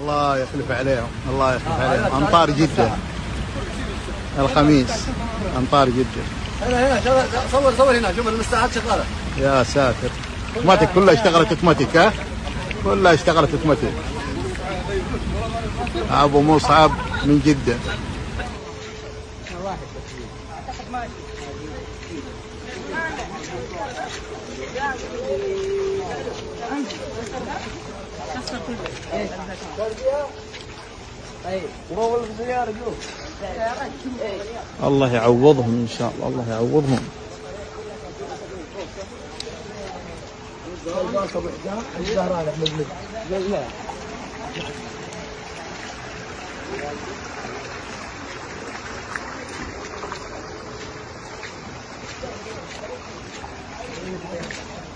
الله يخلف عليهم الله يخلف عليهم. أمطار جدا الخميس. أمطار جدا هنا هنا صور صور هنا. شوف المساحات شغالة. يا ساتر. أوتوماتيك كلها اشتغلت أوتوماتيك ها؟ كلها اشتغلت أوتوماتيك. أبو مصعب من جدة. واحد الله يعوضهم إن شاء الله الله يعوضهم. Thank you.